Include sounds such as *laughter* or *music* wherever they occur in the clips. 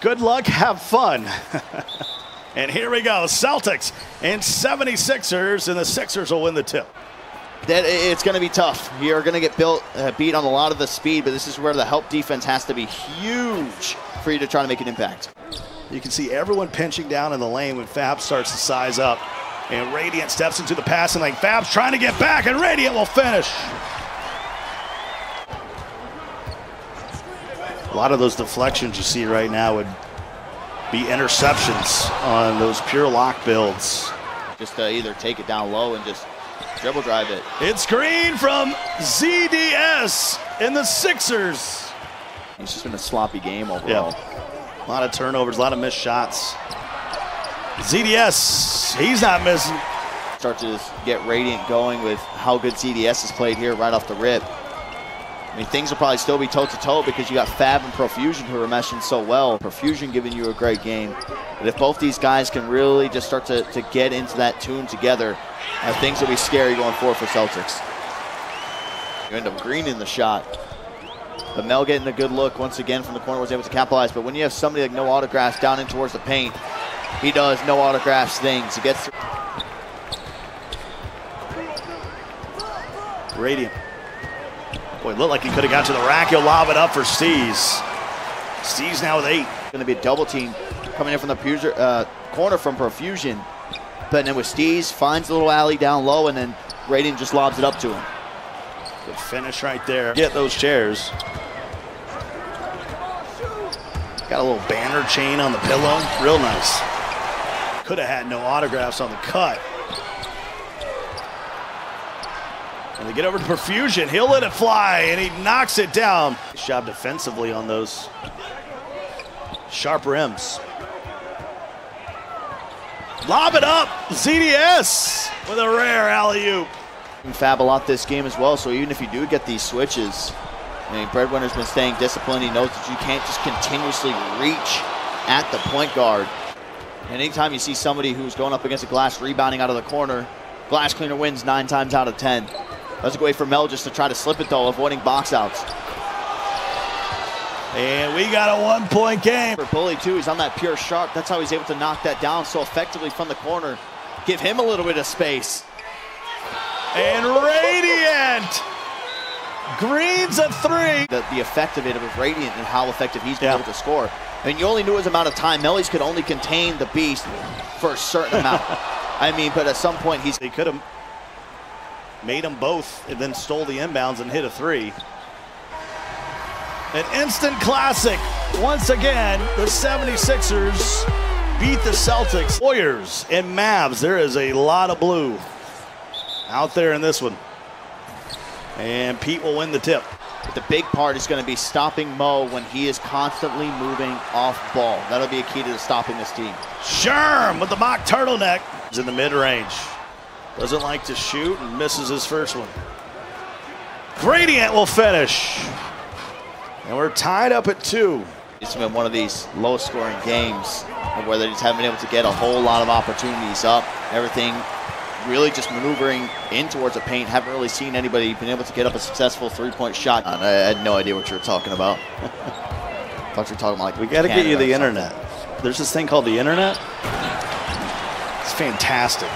Good luck, have fun. *laughs* and here we go Celtics and 76ers, and the Sixers will win the tip. That it's going to be tough. You're going to get built uh, beat on a lot of the speed, but this is where the help defense has to be huge for you to try to make an impact. You can see everyone pinching down in the lane when Fab starts to size up. And Radiant steps into the passing lane. Fab's trying to get back, and Radiant will finish. A lot of those deflections you see right now would be interceptions on those pure lock builds. Just to either take it down low and just dribble drive it. It's green from ZDS and the Sixers. It's just been a sloppy game overall. Yeah. A lot of turnovers, a lot of missed shots. ZDS, he's not missing. Start to just get Radiant going with how good ZDS has played here right off the rip. I mean, things will probably still be toe-to-toe -to -toe because you got Fab and Profusion who are meshing so well. Profusion giving you a great game. But if both these guys can really just start to, to get into that tune together, uh, things will be scary going forward for Celtics. You end up greening the shot. But Mel getting a good look once again from the corner was able to capitalize. But when you have somebody like no autographs down in towards the paint, he does no autographs things. He gets Radiant. Boy, looked like he could have got to the rack. He'll lob it up for Steez. Steez now with eight. Going to be a double team coming in from the Puser, uh, corner from Profusion. But then with Steez, finds a little alley down low, and then Radiant just lobs it up to him. Good finish right there. Get those chairs. Got a little banner chain on the pillow. Real nice. Could have had no autographs on the cut. And they get over to Profusion. He'll let it fly, and he knocks it down. Job defensively on those sharp rims. Lob it up. ZDS with a rare alley-oop. Fab a lot this game as well, so even if you do get these switches, I mean, Breadwinner's been staying disciplined. He knows that you can't just continuously reach at the point guard. And anytime you see somebody who's going up against a glass rebounding out of the corner, glass cleaner wins nine times out of 10. That's a good way for Mel just to try to slip it though, avoiding box outs. And we got a one-point game. For Bully too, he's on that pure sharp. That's how he's able to knock that down so effectively from the corner. Give him a little bit of space. And Radiant Greens a three. The, the effect of it with Radiant and how effective he's been yeah. able to score. I mean, you only knew his amount of time. Mellies could only contain the beast for a certain amount. *laughs* I mean, but at some point he's... He could have made them both and then stole the inbounds and hit a three. An instant classic. Once again, the 76ers beat the Celtics. Warriors and Mavs, there is a lot of blue out there in this one. And Pete will win the tip. But the big part is going to be stopping Mo when he is constantly moving off ball. That'll be a key to stopping this team. Sherm with the mock turtleneck is in the mid-range. Doesn't like to shoot and misses his first one. Gradient will finish. And we're tied up at two. It's been one of these low-scoring games where they just haven't been able to get a whole lot of opportunities up. Everything really just maneuvering in towards the paint. Haven't really seen anybody been able to get up a successful three-point shot. I had no idea what you were talking about. I *laughs* thought you were talking about like we got to get you the internet. There's this thing called the internet. It's fantastic.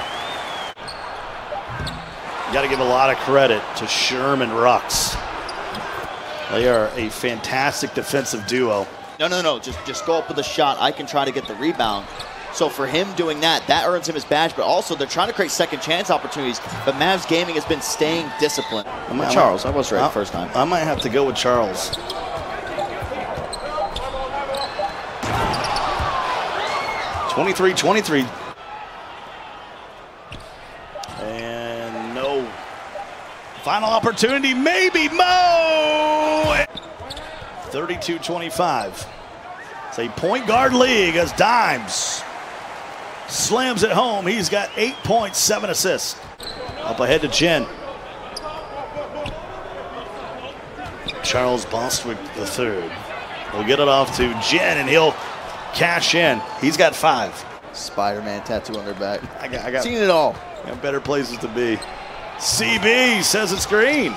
Got to give a lot of credit to Sherman Rux. They are a fantastic defensive duo. No, no, no. Just just go up with a shot. I can try to get the rebound. So for him doing that, that earns him his badge, but also they're trying to create second chance opportunities. But Mavs Gaming has been staying disciplined. I'm yeah, Charles, I was right I, first time. I might have to go with Charles. Twenty-three, twenty-three. And no. Final opportunity, maybe Mo! 32-25. It's a point guard league as Dimes slams it home. He's got eight points, seven assists. Up ahead to Jin. Charles Bostwick the third. We'll get it off to Jin, and he'll cash in. He's got five. Spider-Man tattoo on their back. I got, I got seen it all. Got better places to be. CB says it's green.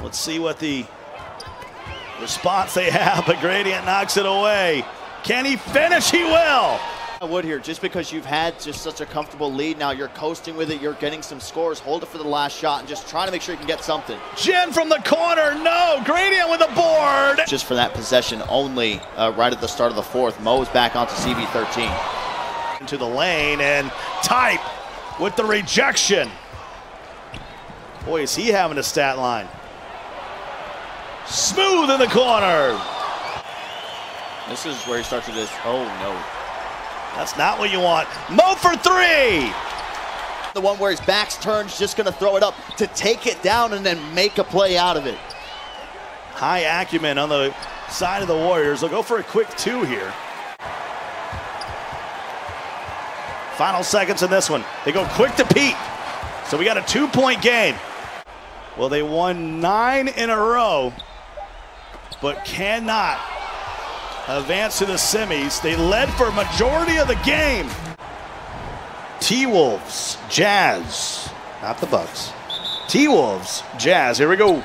Let's see what the Response they *laughs* have, but Gradient knocks it away. Can he finish? He will. I would here, just because you've had just such a comfortable lead now, you're coasting with it, you're getting some scores, hold it for the last shot and just trying to make sure you can get something. Jin from the corner, no, Gradient with a board. Just for that possession only, uh, right at the start of the fourth, Mo's back onto CB13. Into the lane and type with the rejection. Boy, is he having a stat line. Smooth in the corner. This is where he starts with this, oh no. That's not what you want. Mo for three. The one where his back's turned, just going to throw it up to take it down and then make a play out of it. High acumen on the side of the Warriors. They'll go for a quick two here. Final seconds in this one. They go quick to Pete. So we got a two point game. Well, they won nine in a row, but cannot advance to the semis. They led for majority of the game. T-Wolves, Jazz, not the Bucks. T-Wolves, Jazz, here we go.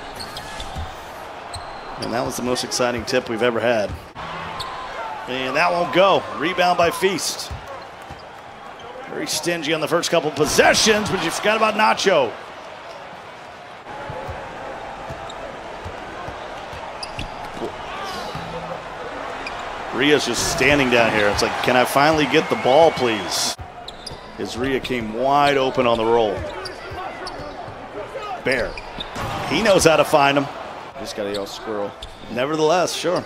And that was the most exciting tip we've ever had. And that won't go. Rebound by Feast. Very stingy on the first couple possessions, but you forgot about Nacho. Ria's just standing down here. It's like, can I finally get the ball, please? As Ria came wide open on the roll. Bear. He knows how to find him. Just got a yell squirrel. Nevertheless, sure.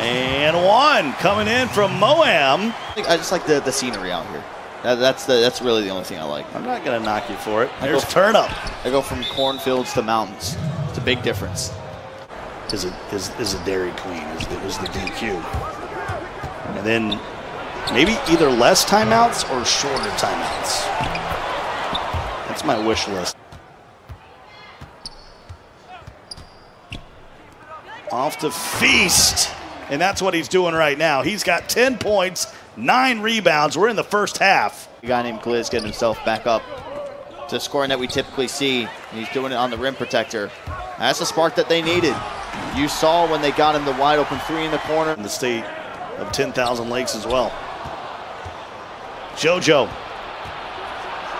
And one coming in from Moab. I just like the, the scenery out here. That, that's the that's really the only thing I like. I'm not gonna knock you for it. There's turn up. I go from cornfields to mountains. It's a big difference. Is is a Dairy Queen? Is the the DQ? And then maybe either less timeouts or shorter timeouts. That's my wish list. Off to feast. And that's what he's doing right now. He's got 10 points, nine rebounds. We're in the first half. A guy named Gliz getting himself back up to scoring that we typically see. He's doing it on the rim protector. That's the spark that they needed. You saw when they got him the wide open three in the corner. In the state of 10,000 lakes as well. JoJo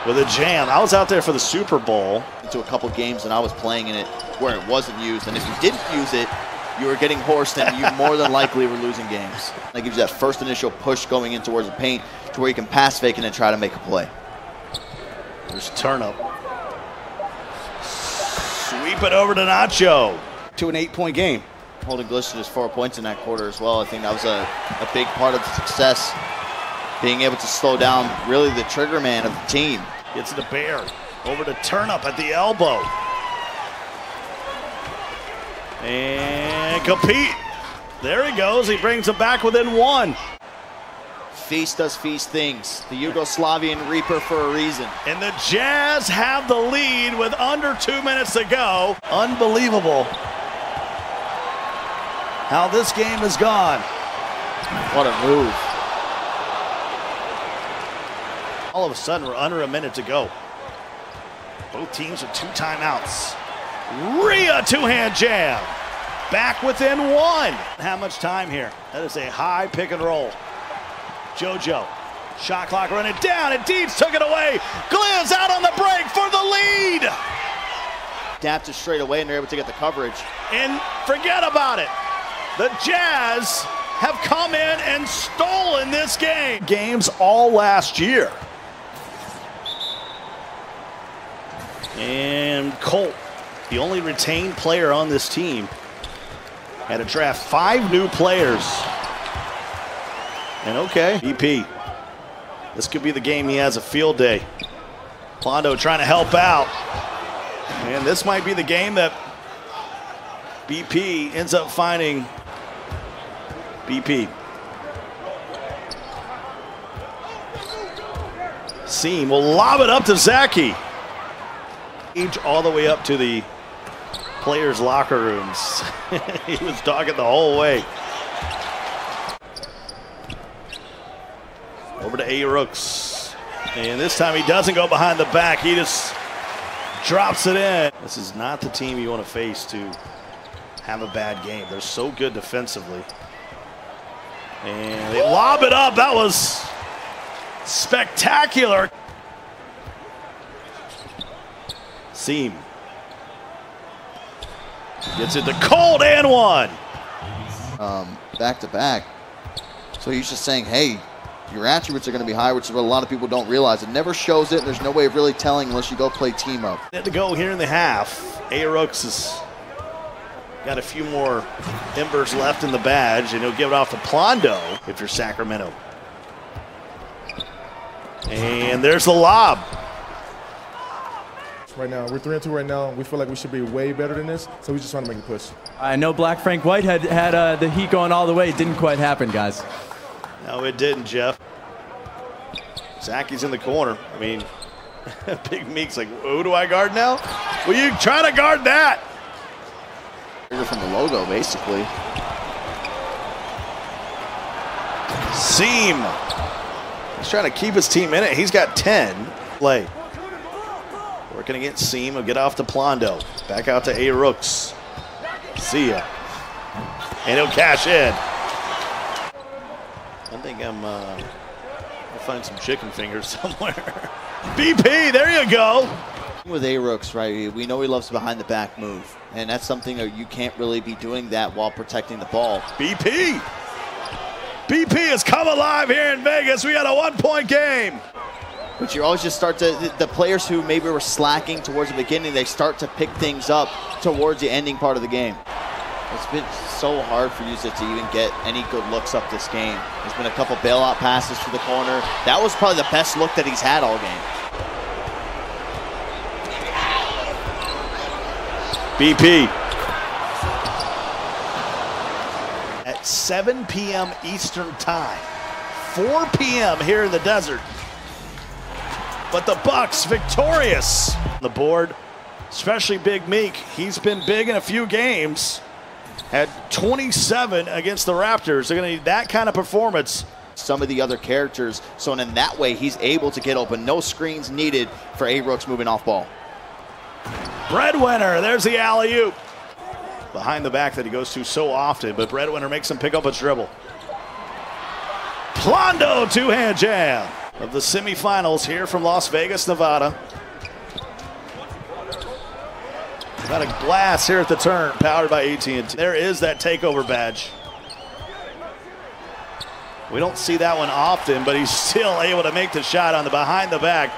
with a jam. I was out there for the Super Bowl. Into a couple games and I was playing in it where it wasn't used. And if you didn't use it, you were getting horsed and you more than likely were losing games. That gives you that first initial push going in towards the paint to where you can pass fake and then try to make a play. There's turn up. Sweep it over to Nacho. To an eight point game. Holding Gliz to just four points in that quarter as well. I think that was a, a big part of the success. Being able to slow down really the trigger man of the team. Gets the bear. Over to turn up at the elbow. And compete. There he goes. He brings him back within one. Feast does feast things. The Yugoslavian Reaper for a reason. And the Jazz have the lead with under two minutes to go. Unbelievable how this game has gone. What a move. All of a sudden, we're under a minute to go. Both teams with two timeouts. Ria two-hand jam. Back within one. How much time here? That is a high pick and roll. JoJo. Shot clock running down, and Deeds took it away. Gliz out on the break for the lead. Adapted straight away, and they're able to get the coverage. And forget about it. The Jazz have come in and stolen this game. Games all last year. And Colt, the only retained player on this team, had to draft five new players. And okay, BP. This could be the game he has a field day. Plondo trying to help out. And this might be the game that BP ends up finding BP. Seam will lob it up to Zaki. Each All the way up to the players' locker rooms. *laughs* he was dogging the whole way. Over to A. Rooks. And this time he doesn't go behind the back. He just drops it in. This is not the team you want to face to have a bad game. They're so good defensively. And they lob it up. That was spectacular. Seam. Gets it to Colt and one. Um, back to back. So he's just saying, hey, your attributes are going to be high, which is what a lot of people don't realize. It never shows it, and there's no way of really telling unless you go play team up. To go here in the half. Aarooks has got a few more embers left in the badge, and he'll give it off to Plondo if you're Sacramento. And there's the lob. Right now, we're three and two right now. We feel like we should be way better than this, so we just want to make a push. I know Black Frank White had had uh, the heat going all the way. It didn't quite happen, guys. No, it didn't, Jeff. Zaki's in the corner. I mean, *laughs* Big Meek's like, who do I guard now? Well, you try to guard that. From the logo, basically. Seam. He's trying to keep his team in it. He's got 10. Play. Working against Seam. He'll get off to Plondo. Back out to A. Rooks. See ya. And he'll cash in. I think I'm, uh, I'll find some chicken fingers *laughs* somewhere. *laughs* BP, there you go. With A-Rooks, right, we know he loves behind the back move. And that's something that you can't really be doing that while protecting the ball. BP. BP has come alive here in Vegas. We got a one-point game. But you always just start to, the players who maybe were slacking towards the beginning, they start to pick things up towards the ending part of the game. It's been so hard for you to even get any good looks up this game. There's been a couple bailout passes to the corner. That was probably the best look that he's had all game. BP. At 7 p.m. Eastern Time. 4 p.m. here in the desert. But the Bucks victorious. The board, especially Big Meek. He's been big in a few games. Had 27 against the Raptors. They're going to need that kind of performance. Some of the other characters. So in that way, he's able to get open. No screens needed for A-Rooks moving off ball. Breadwinner, there's the alley-oop. Behind the back that he goes to so often, but Breadwinner makes him pick up a dribble. Plondo two-hand jam of the semifinals here from Las Vegas, Nevada. Got a blast here at the turn, powered by AT&T. There is that takeover badge. We don't see that one often, but he's *laughs* still able to make the shot on the behind the back.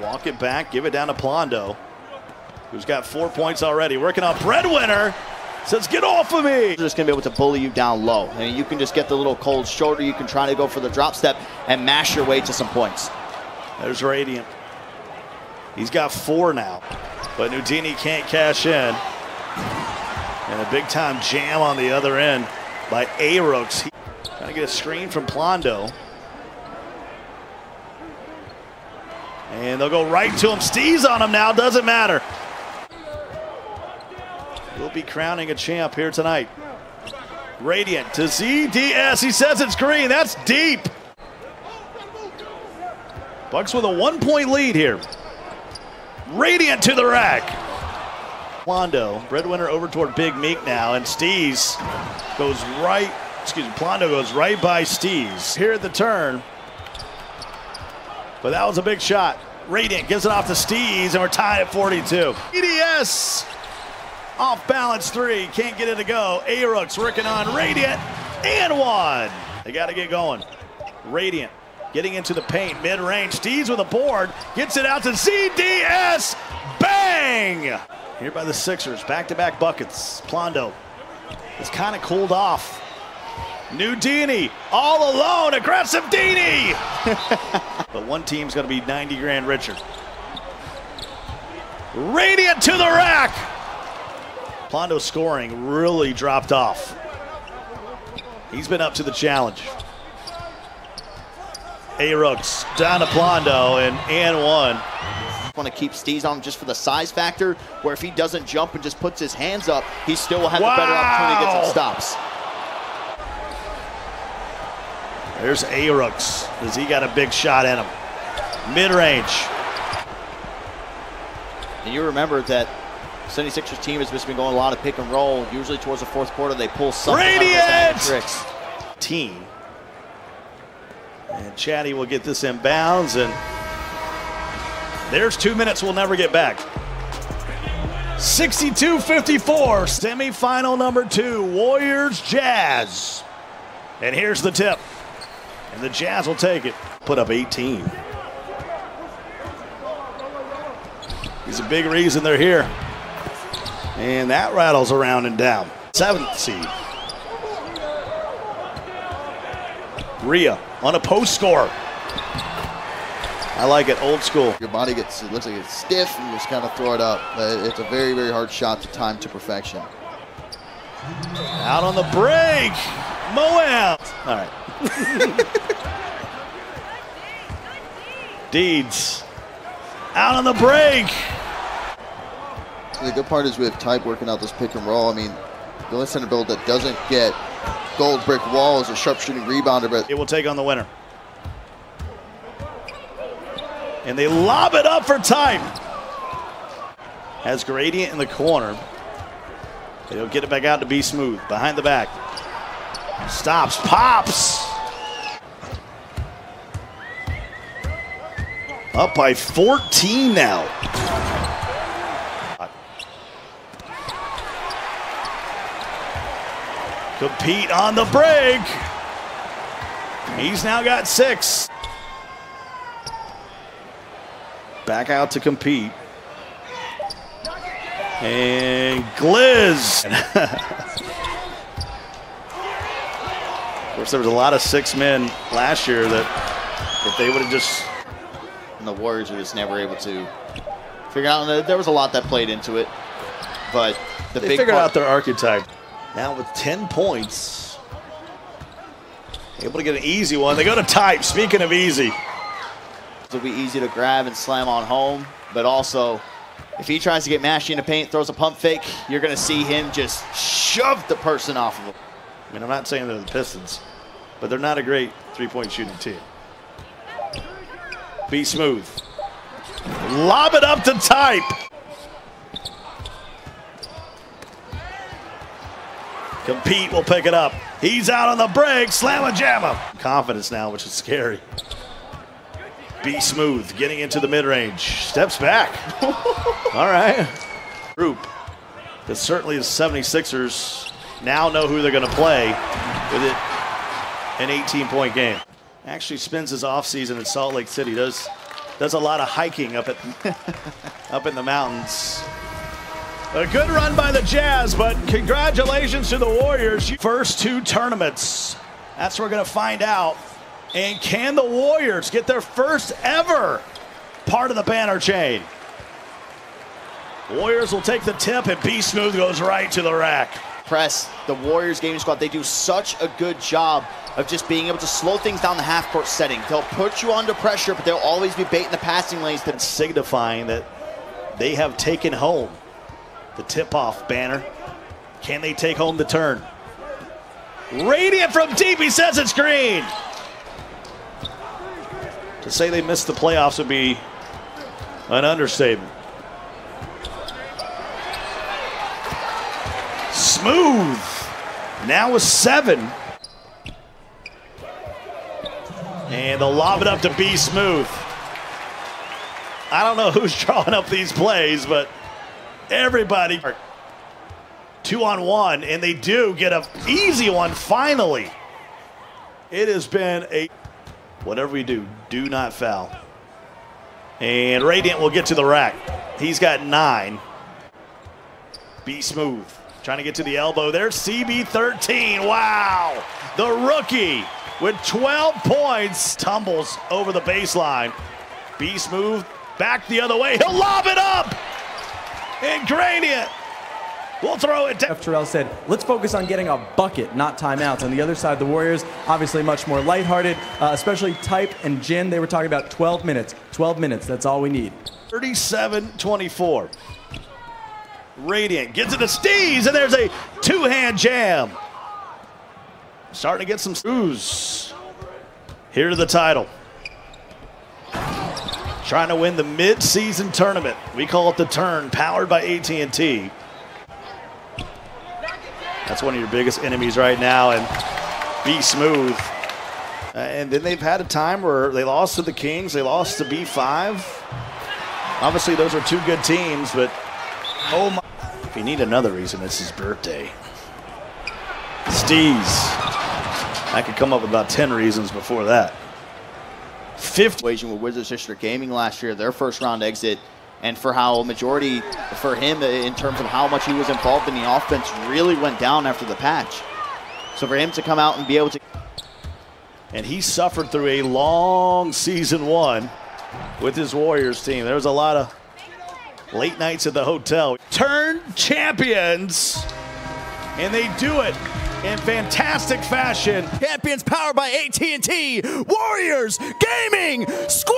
Walk it back, give it down to Plondo who's got four points already. Working on breadwinner. Says, get off of me. They're just going to be able to bully you down low. Mean, you can just get the little cold shoulder. You can try to go for the drop step and mash your way to some points. There's Radiant. He's got four now, but Nudini can't cash in. And a big time jam on the other end by Arox. Trying to get a screen from Plondo. And they'll go right to him. Steve's on him now. Doesn't matter. Be crowning a champ here tonight. Radiant to ZDS. He says it's green. That's deep. Bucks with a one point lead here. Radiant to the rack. Plondo, breadwinner over toward Big Meek now, and Steez goes right, excuse me, Plondo goes right by Steez here at the turn. But that was a big shot. Radiant gives it off to Steez, and we're tied at 42. ZDS off balance three, can't get it to go. Arooks working on Radiant and one. They got to get going. Radiant getting into the paint, mid range. Steez with a board, gets it out to ZDS. Bang! Here by the Sixers, back to back buckets. Plondo is kind of cooled off. Nudini all alone, aggressive Dini. *laughs* but one team's going to be 90 grand richer. Radiant to the rack. Plondo scoring really dropped off. He's been up to the challenge. A-Rooks down to Plondo and and one. Want to keep Steez on just for the size factor, where if he doesn't jump and just puts his hands up, he still will have wow. the better opportunity to get some stops. There's A-Rooks. Has he got a big shot in him? Mid-range. And you remember that 76ers team has just been going a lot of pick and roll. Usually towards the fourth quarter, they pull something Radiant! out of tricks. Team. And Chatty will get this in bounds, and there's two minutes we'll never get back. 62 54, semifinal number two, Warriors Jazz. And here's the tip. And the Jazz will take it. Put up 18. He's a big reason they're here. And that rattles around and down. Seventh seed. Ria on a post score. I like it, old school. Your body gets, it looks like it's stiff, and you just kind of throw it up. It's a very, very hard shot to time to perfection. Out on the break. Moab. All right. *laughs* Deeds. Out on the break. The good part is we have type working out this pick and roll. I mean, the only center build that doesn't get gold brick wall is a sharpshooting rebounder, but It will take on the winner. And they lob it up for time. Has Gradient in the corner. They'll get it back out to be smooth. Behind the back. Stops, pops. Up by 14 now. Compete on the break. He's now got six. Back out to compete. And Gliz. *laughs* of course, there was a lot of six men last year that if they would have just And the Warriors were just never able to figure out. There was a lot that played into it. But the they big figured out their archetype. Now with 10 points, able to get an easy one. They go to type. Speaking of easy, It'll be easy to grab and slam on home, but also if he tries to get Mashy in the paint, throws a pump fake, you're going to see him just shove the person off of him. I mean, I'm not saying they're the Pistons, but they're not a great three-point shooting team. Be smooth. Lob it up to type. Compete will pick it up. He's out on the break. Slam a jamma. Confidence now, which is scary. Be smooth, getting into the mid-range. Steps back. *laughs* All right. Group that certainly the 76ers now know who they're going to play with it an 18-point game. Actually spends his offseason in Salt Lake City. Does does a lot of hiking up at *laughs* up in the mountains. A good run by the Jazz, but congratulations to the Warriors. First two tournaments. That's what we're going to find out. And can the Warriors get their first ever part of the banner chain? Warriors will take the tip, and B Smooth goes right to the rack. Press, the Warriors gaming squad, they do such a good job of just being able to slow things down the half court setting. They'll put you under pressure, but they'll always be baiting the passing lanes to signifying that they have taken home the tip-off banner. Can they take home the turn? Radiant from deep, he says it's green. To say they missed the playoffs would be an understatement. Smooth. Now with seven. And they'll lob it up to B Smooth. I don't know *laughs* who's drawing up these plays, but everybody two on one, and they do get an easy one finally. It has been a whatever we do, do not foul. And Radiant will get to the rack. He's got nine. Be smooth. Trying to get to the elbow there. CB13. Wow. The rookie with 12 points tumbles over the baseline. Be smooth. Back the other way. He'll lob it up. And Gradient will throw it down. Jeff Terrell said, let's focus on getting a bucket, not timeouts. On the other side, the Warriors, obviously much more lighthearted, uh, especially Type and Jin. They were talking about 12 minutes. 12 minutes, that's all we need. 37 24. Radiant gets it to Steez, and there's a two hand jam. Starting to get some ooze. Here to the title. Trying to win the mid-season tournament. We call it the Turn, powered by AT&T. That's one of your biggest enemies right now, and be smooth. Uh, and then they've had a time where they lost to the Kings, they lost to B5. Obviously, those are two good teams, but oh my. If you need another reason, it's his birthday. Steez. I could come up with about 10 reasons before that. Fifth. Equation with Wizards District Gaming last year, their first round exit, and for how majority for him in terms of how much he was involved in the offense really went down after the patch. So for him to come out and be able to. And he suffered through a long season one with his Warriors team. There was a lot of late nights at the hotel. Turn champions, and they do it in fantastic fashion. Champions powered by AT&T Warriors Gaming Squad!